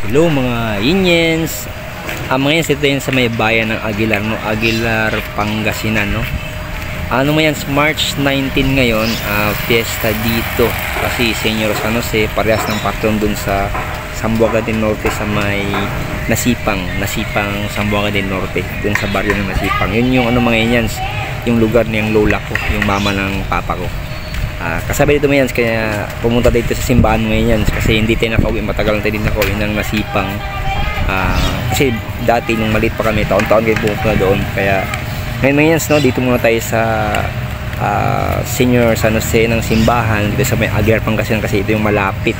Hello mga Inyens Ang mga Inyens ito yun sa may bayan ng Aguilar no? Aguilar, Pangasinan no? Ano mo yan, March 19 ngayon uh, Fiesta dito Kasi Senyor San Jose Parehas ng patron dun sa Sambuaga del Norte sa may Nasipang Nasipang Sambuaga del Norte Dun sa baryo ng Nasipang Yun yung ano mga Inyens Yung lugar niyang lola ko Yung mama ng papa ko Uh, kasabay dito mga kaya pumunta dito sa simbahan mga yan kasi hindi tayo nakauwi matagal na tayo din nakauwi ng nasipang uh, kasi dati nung maliit pa kami taon-taon kayo pumunta doon kaya ngayon mga yan no, dito muna tayo sa uh, senior San Jose ng simbahan dito sa may Aguiar Pangasinan kasi ito yung malapit.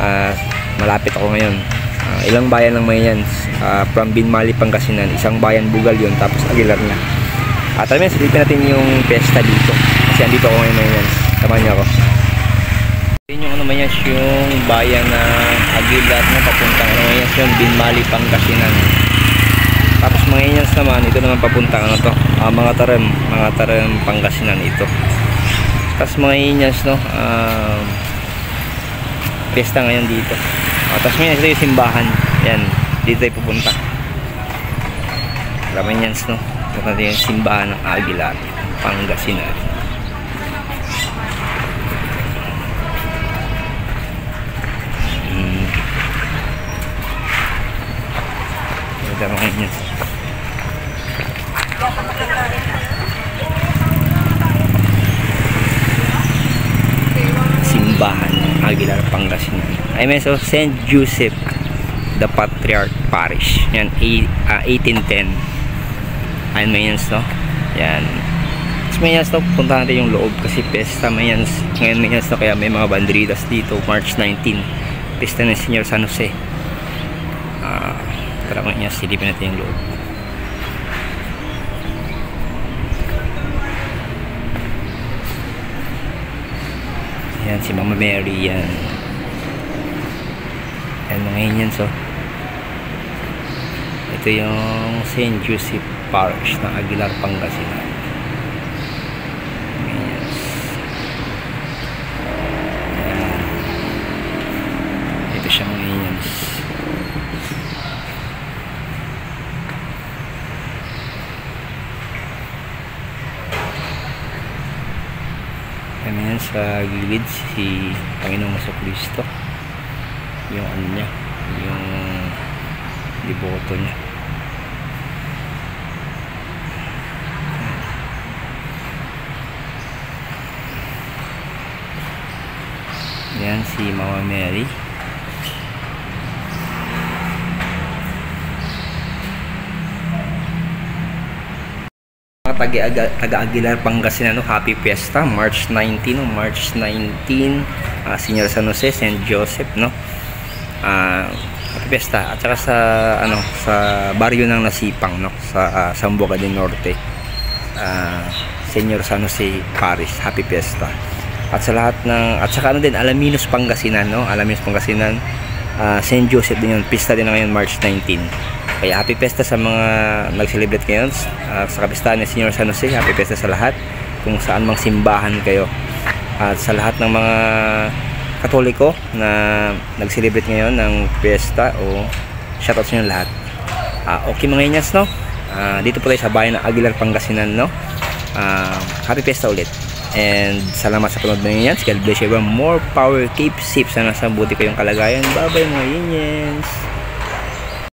Uh, malapit ako ngayon. Uh, ilang bayan lang mga yan. Uh, from Binmali Pangasinan isang bayan Bugal yon tapos Aguilar na. At alam silipin natin yung pesta dito. Kasi andito ako ngayon mga yan Samahan niyo ako. Yun yung ano man yan, yung bayan na Aguilar na papuntang ano yan, yung Binmali, Pangasinan. Tapos mga inyans naman, ito naman papuntang ano to, uh, mga tarim, mga tarim Pangasinan ito. Tapos mga inyans no, uh, pesta ngayon dito. Uh, tapos ngayon ito yung simbahan, yan, dito tayo pupunta. Alam inyans no, ito natin yung simbahan ng Aguilar, Pangasinan. Naman yun simbahan ng Aguilar Pangasinan. Ay may so St. Joseph the Patriarch Parish. Yan uh, 1810 ayun may yans no? Yan. Tapos may yans no? Punta natin yung loob kasi pesta may yans. Ngayon may yans no? Kaya may mga banderitas dito March 19 pesta ng Senior San Jose mga yans silipin natin yung loob. Yan si Mama Mary yan. Yan mga yun so. Ito yung St. Joseph Parish ng Aguilar Pangasinan yes. ito siya mga yun kami yan? Sa gilid si Panginoong Maso Kristo yung ano niya yung liboto niya. Yan si Mama Mary taga-Aguilar Pangasinan no? Happy Fiesta March 19 no? March 19 uh, Senior San Jose St. Joseph no uh, Happy Fiesta at saka sa ano sa baryo ng Nasipang no sa uh, Sambuca del Norte uh, Senior San Jose Paris Happy Fiesta at sa lahat ng at saka ano din Alaminos Pangasinan no Alaminos Pangasinan uh, St. Joseph din yun pista din na ngayon March 19 kaya happy festa sa mga nag-celebrate ngayon uh, sa kapistahan ni Senior San Jose. Happy festa sa lahat kung saan mang simbahan kayo. At sa lahat ng mga katoliko na nag-celebrate ngayon ng fiesta o shoutout sa inyo lahat. Uh, okay mga inyas no? Uh, dito po tayo sa bayan ng Aguilar Pangasinan no? Uh, happy fiesta ulit. And salamat sa panood ng inyans. God bless you everyone. More power. Keep safe. Sana sa buti kayong kalagayan. Bye bye mga inyans.